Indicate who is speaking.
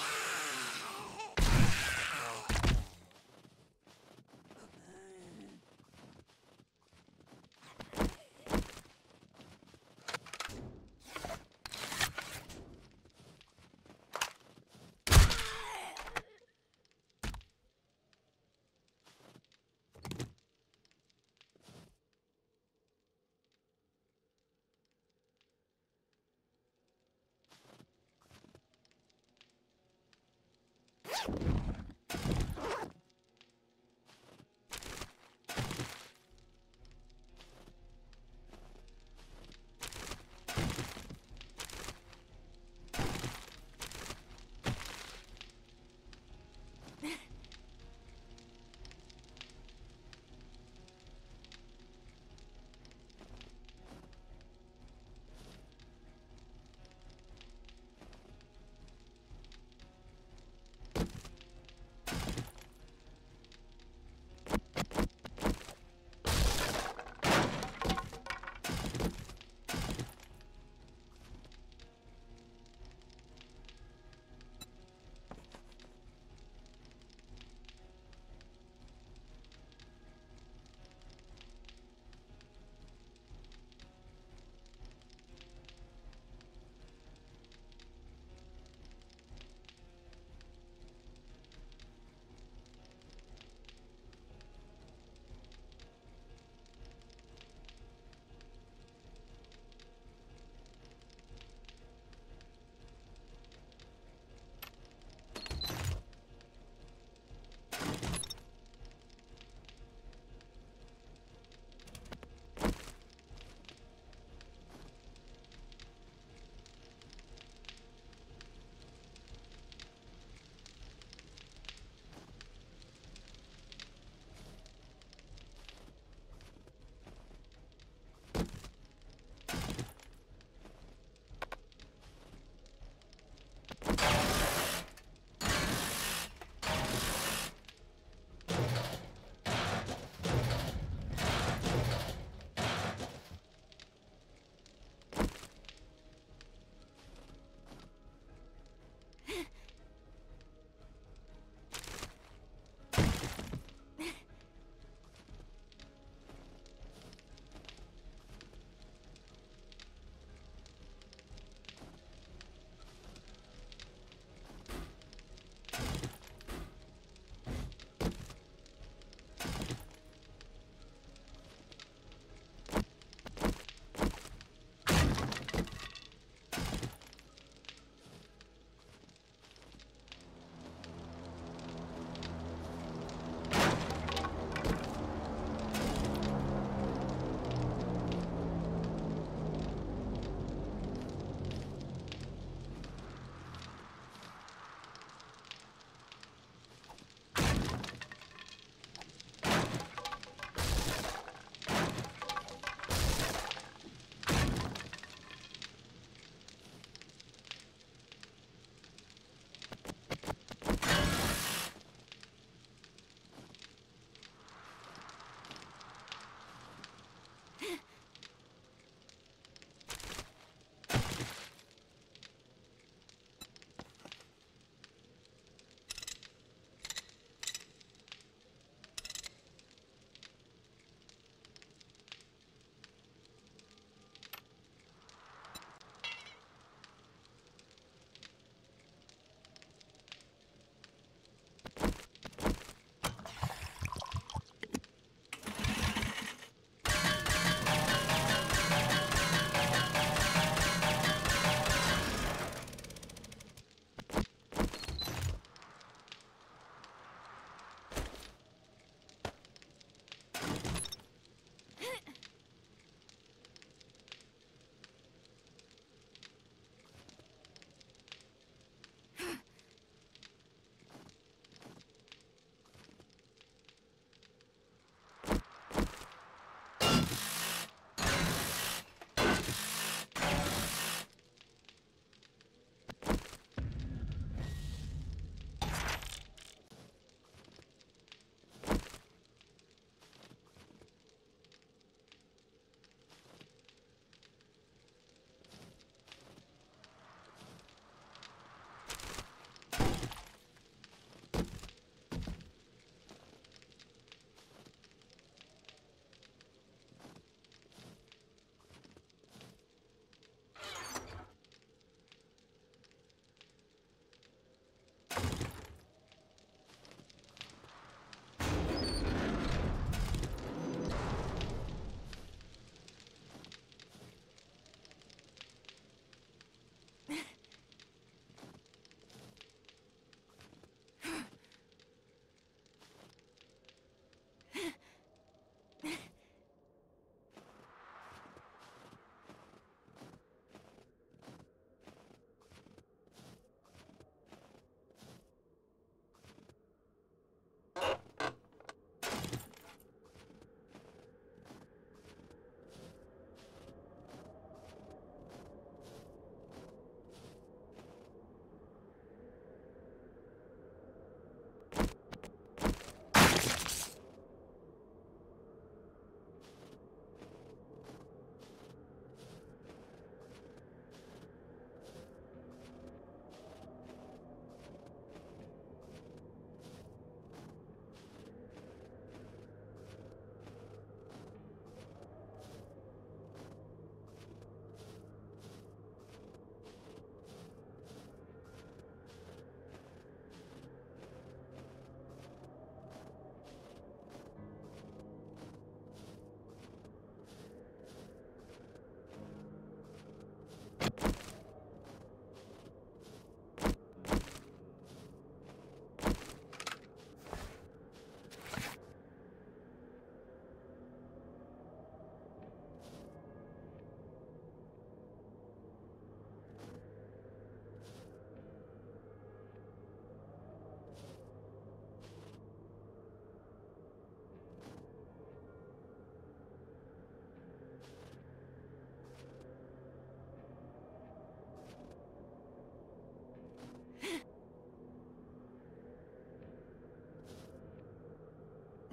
Speaker 1: Yeah.